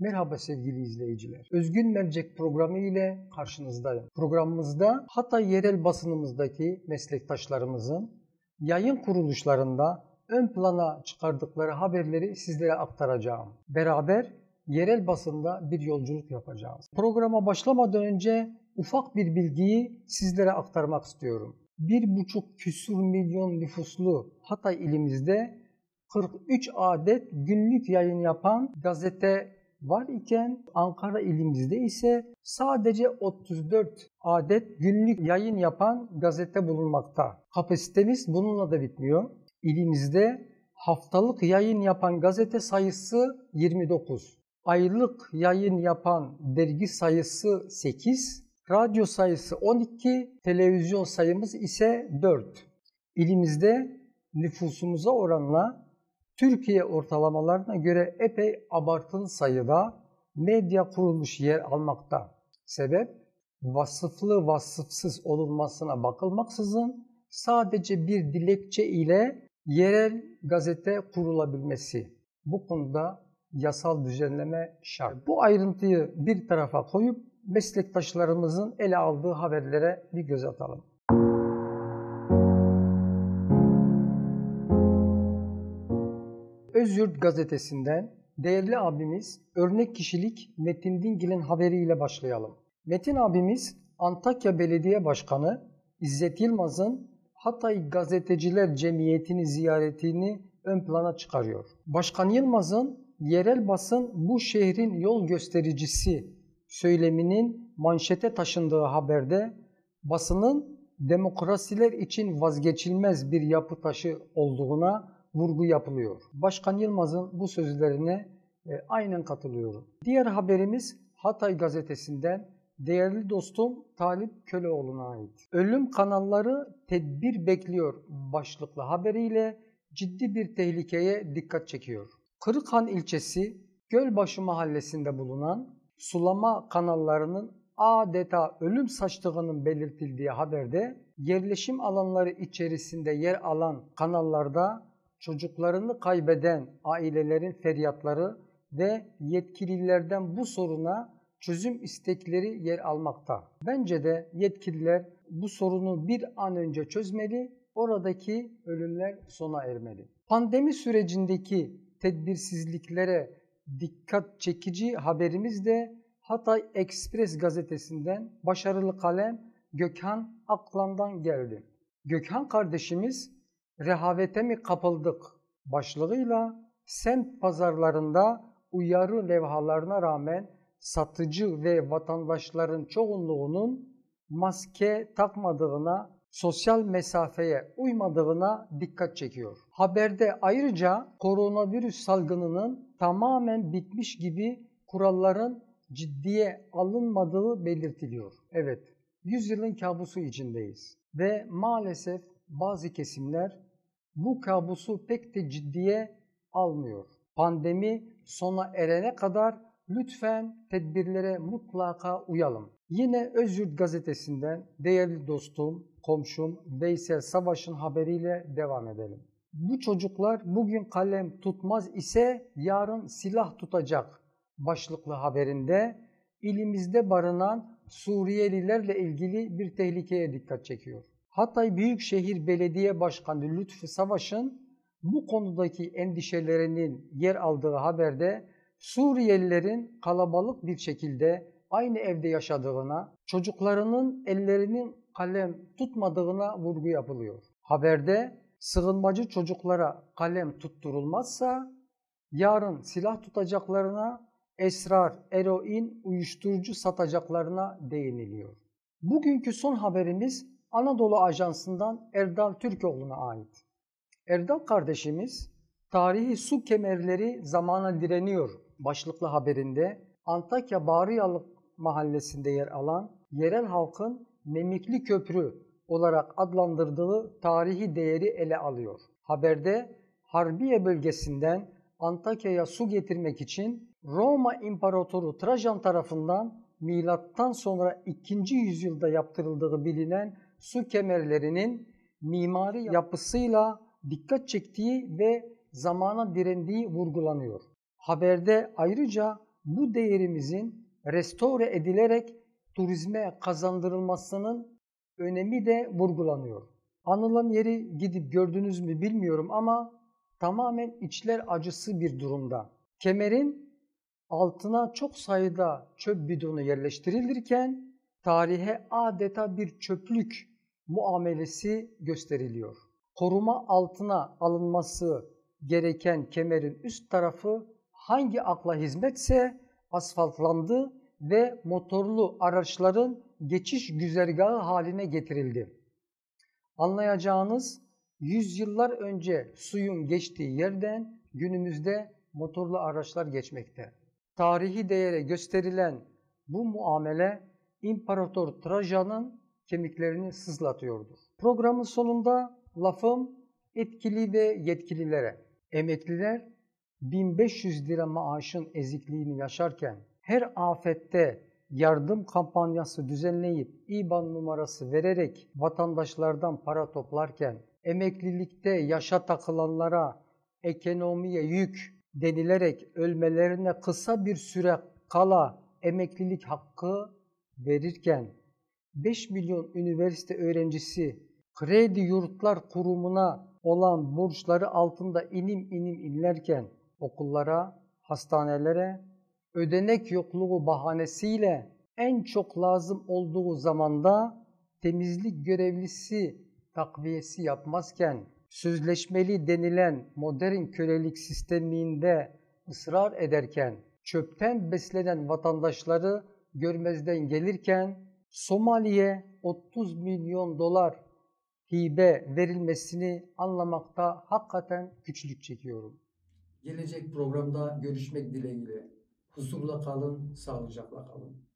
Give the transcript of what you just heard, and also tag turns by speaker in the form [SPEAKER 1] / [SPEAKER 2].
[SPEAKER 1] Merhaba sevgili izleyiciler. Özgün Mercek programı ile karşınızdayım. Programımızda Hatay yerel basınımızdaki meslektaşlarımızın yayın kuruluşlarında ön plana çıkardıkları haberleri sizlere aktaracağım. Beraber yerel basında bir yolculuk yapacağız. Programa başlamadan önce ufak bir bilgiyi sizlere aktarmak istiyorum. Bir buçuk küsur milyon nüfuslu Hatay ilimizde 43 adet günlük yayın yapan gazete var iken Ankara ilimizde ise sadece 34 adet günlük yayın yapan gazete bulunmakta. Kapasitemiz bununla da bitmiyor. İlimizde haftalık yayın yapan gazete sayısı 29. Aylık yayın yapan dergi sayısı 8. Radyo sayısı 12. Televizyon sayımız ise 4. İlimizde nüfusumuza oranla Türkiye ortalamalarına göre epey abartılı sayıda medya kuruluş yer almakta. Sebep vasıflı vasıfsız olunmasına bakılmaksızın sadece bir dilekçe ile yerel gazete kurulabilmesi. Bu konuda yasal düzenleme şart. Bu ayrıntıyı bir tarafa koyup meslektaşlarımızın ele aldığı haberlere bir göz atalım. Özyurt gazetesinden değerli abimiz örnek kişilik Metin Dingil'in haberiyle başlayalım. Metin abimiz Antakya Belediye Başkanı İzzet Yılmaz'ın Hatay Gazeteciler Cemiyeti'ni ziyaretini ön plana çıkarıyor. Başkan Yılmaz'ın yerel basın bu şehrin yol göstericisi söyleminin manşete taşındığı haberde basının demokrasiler için vazgeçilmez bir yapı taşı olduğuna vurgu yapılıyor. Başkan Yılmaz'ın bu sözlerine e, aynen katılıyorum. Diğer haberimiz Hatay gazetesinden değerli dostum Talip Köleoğlu'na ait. Ölüm kanalları tedbir bekliyor başlıklı haberiyle ciddi bir tehlikeye dikkat çekiyor. Kırıkhan ilçesi Gölbaşı mahallesinde bulunan sulama kanallarının adeta ölüm saçtığının belirtildiği haberde yerleşim alanları içerisinde yer alan kanallarda çocuklarını kaybeden ailelerin feryatları ve yetkililerden bu soruna çözüm istekleri yer almakta. Bence de yetkililer bu sorunu bir an önce çözmeli, oradaki ölümler sona ermeli. Pandemi sürecindeki tedbirsizliklere dikkat çekici haberimiz de Hatay Express gazetesinden başarılı kalem Gökhan Aklan'dan geldi. Gökhan kardeşimiz rehavete mi kapıldık başlığıyla semt pazarlarında uyarı levhalarına rağmen satıcı ve vatandaşların çoğunluğunun maske takmadığına, sosyal mesafeye uymadığına dikkat çekiyor. Haberde ayrıca koronavirüs salgınının tamamen bitmiş gibi kuralların ciddiye alınmadığı belirtiliyor. Evet, yüzyılın kabusu içindeyiz ve maalesef bazı kesimler bu kabusu pek de ciddiye almıyor. Pandemi sona erene kadar lütfen tedbirlere mutlaka uyalım. Yine Özyurt gazetesinden değerli dostum, komşum Veysel Savaş'ın haberiyle devam edelim. Bu çocuklar bugün kalem tutmaz ise yarın silah tutacak başlıklı haberinde ilimizde barınan Suriyelilerle ilgili bir tehlikeye dikkat çekiyor. Hatay Büyükşehir Belediye Başkanı Lütfü Savaş'ın bu konudaki endişelerinin yer aldığı haberde Suriyelilerin kalabalık bir şekilde aynı evde yaşadığına, çocuklarının ellerinin kalem tutmadığına vurgu yapılıyor. Haberde sığınmacı çocuklara kalem tutturulmazsa yarın silah tutacaklarına, esrar, eroin, uyuşturucu satacaklarına değiniliyor. Bugünkü son haberimiz Anadolu Ajansı'ndan Erdal Türkoğlu'na ait. Erdal kardeşimiz tarihi su kemerleri zamana direniyor başlıklı haberinde Antakya Bağrıyalık mahallesinde yer alan yerel halkın Memikli Köprü olarak adlandırdığı tarihi değeri ele alıyor. Haberde Harbiye bölgesinden Antakya'ya su getirmek için Roma İmparatoru Trajan tarafından milattan sonra 2. yüzyılda yaptırıldığı bilinen su kemerlerinin mimari yapısıyla dikkat çektiği ve zamana direndiği vurgulanıyor. Haberde ayrıca bu değerimizin restore edilerek turizme kazandırılmasının önemi de vurgulanıyor. Anılan yeri gidip gördünüz mü bilmiyorum ama tamamen içler acısı bir durumda. Kemerin altına çok sayıda çöp bidonu yerleştirilirken tarihe adeta bir çöplük muamelesi gösteriliyor. Koruma altına alınması gereken kemerin üst tarafı hangi akla hizmetse asfaltlandı ve motorlu araçların geçiş güzergahı haline getirildi. Anlayacağınız yüzyıllar önce suyun geçtiği yerden günümüzde motorlu araçlar geçmekte. Tarihi değere gösterilen bu muamele İmparator Trajan'ın kemiklerini sızlatıyordur. Programın sonunda lafım etkili ve yetkililere. Emekliler 1500 lira maaşın ezikliğini yaşarken her afette yardım kampanyası düzenleyip IBAN numarası vererek vatandaşlardan para toplarken emeklilikte yaşa takılanlara ekonomiye yük denilerek ölmelerine kısa bir süre kala emeklilik hakkı verirken 5 milyon üniversite öğrencisi kredi yurtlar kurumuna olan borçları altında inim inim inlerken okullara, hastanelere ödenek yokluğu bahanesiyle en çok lazım olduğu zamanda temizlik görevlisi takviyesi yapmazken sözleşmeli denilen modern kölelik sisteminde ısrar ederken çöpten beslenen vatandaşları görmezden gelirken Somali'ye 30 milyon dolar hibe verilmesini anlamakta hakikaten güçlük çekiyorum. Gelecek programda görüşmek dileğiyle. Huzurla kalın, sağlıcakla kalın.